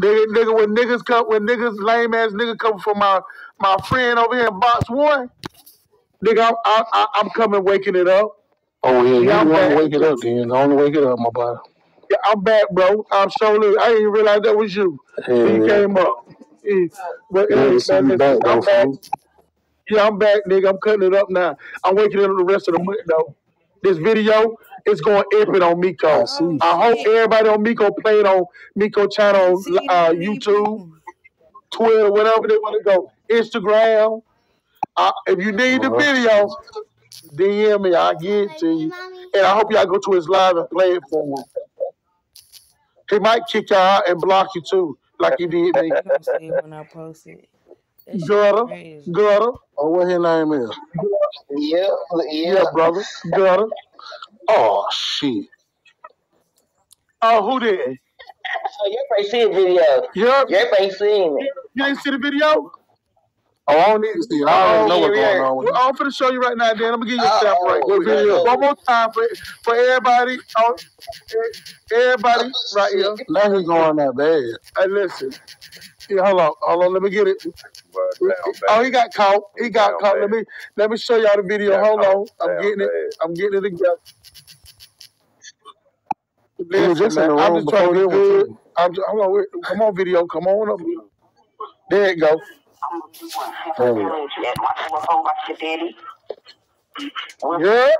Nigga, nigga, when niggas come, when niggas lame ass nigga come from my my friend over here in box one, nigga, I'm I, I, I'm coming waking it up. Oh yeah, Yeah, you want to wake it up then. I want to wake it up, my boy. Yeah, I'm back, bro. I'm so showing I didn't even realize that was you. You yeah. came up. Yeah. But Yeah, man, listen, back I'm back. fool. Yeah, I'm back, nigga. I'm cutting it up now. I'm waking it up the rest of the month though. This video is going epic on I Miko. see. I hope everybody on Miko played on Miko channel, uh, YouTube. Twitter, whatever they want to go, Instagram. Uh, if you need the Uh-huh. video, DM me. I'll get it to you. And I hope y'all go to his live and play it for him. He might kick y'all out and block you too, like he did me. You gonna see it when I post it. That shit Gutter, crazy. gutter. Oh, what his name is? Yeah, Yeah, yeah. brother. Gudda. Oh shit. Oh, who did? So you ain't seen the video. Yep. You ain't seen it. You ain't see the video? Oh, I don't need to see it. I oh, already know what's going on with Well, it. I'm finna show you right now, Dan. I'm gonna give you a snap right Oh, quick. video? One more time for for everybody. Oh, everybody right here. Now he going that bad. Hey, listen. Yeah, hold on, hold on. Let me get it. Oh, he got caught. He got Down caught. Let me let me show y'all the video. Down Hold bad. on. I'm Down getting it. I'm getting it together. He was Listen, just in man. the I'm room just trying before to this be one good. too. I'm just, hold on. wait. Come on, video. Come on up. There it go. Hey, Yeah.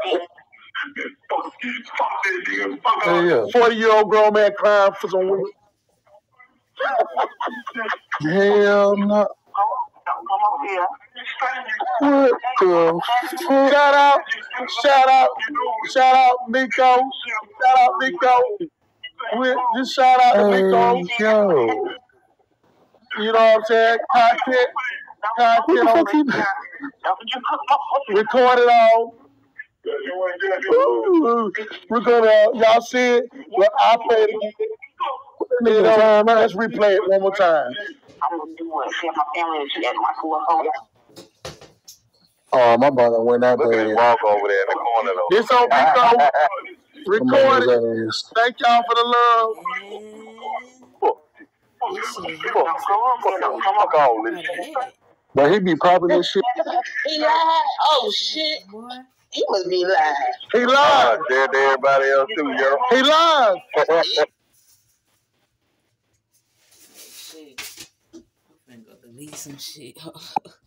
hey, yeah. 40 year old grown man crying for some women. Hell no. What the fuck? Shout out, shout out, shout out, Nico. Shout out, Nico. We, just shout out to Nico. Hey, yo. You know what I'm saying? Content, the content on he record it all. Ooh, we're gonna, y'all see it? Well, I'll play it again. You know, let's replay it one more time. Oh, my brother went that Look at him bad. walk over there in the corner though. This on Nico. Come Record it. on, his ass. Thank y'all for the love. Fuck, all this shit. But he be popping this shit. He lied. Oh shit. Boy, He must be lying. He Uh, live. share to everybody else too, yo. He live. shit. I'm finna go delete some shit.